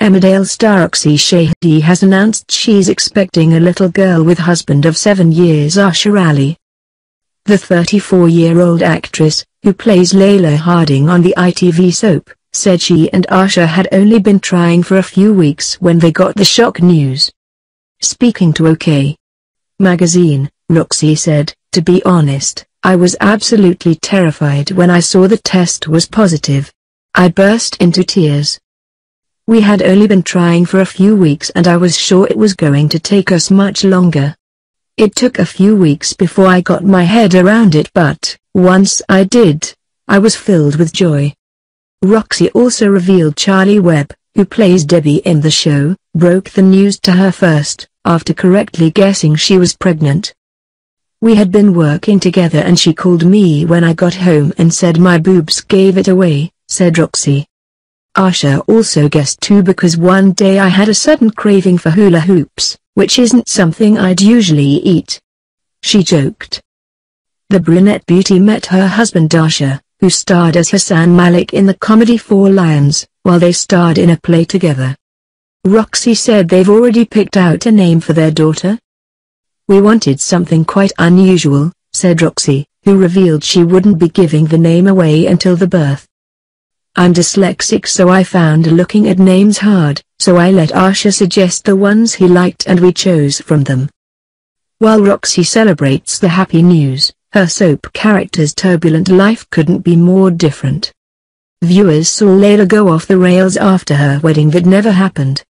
Emmerdale star Roxy Shahidi has announced she's expecting a little girl with husband of seven years Arsher Ali. The 34-year-old actress, who plays Leyla Harding on the ITV soap, said she and Arsher had only been trying for a few weeks when they got the shock news. Speaking to OK Magazine, Roxy said, to be honest, I was absolutely terrified when I saw the test was positive. I burst into tears. We had only been trying for a few weeks and I was sure it was going to take us much longer. It took a few weeks before I got my head around it but, once I did, I was filled with joy. Roxy also revealed Charlie Webb, who plays Debbie in the show, broke the news to her first, after correctly guessing she was pregnant. We had been working together and she called me when I got home and said my boobs gave it away, said Roxy. Arsher also guessed too because one day I had a sudden craving for hula hoops, which isn't something I'd usually eat. She joked. The brunette beauty met her husband Arsher, who starred as Hassan Malik in the comedy Four Lions, while they starred in a play together. Roxy said they've already picked out a name for their daughter. We wanted something quite unusual, said Roxy, who revealed she wouldn't be giving the name away until the birth. I'm dyslexic so I found looking at names hard, so I let Arsher suggest the ones he liked and we chose from them. While Roxy celebrates the happy news, her soap character's turbulent life couldn't be more different. Viewers saw Leyla go off the rails after her wedding that never happened.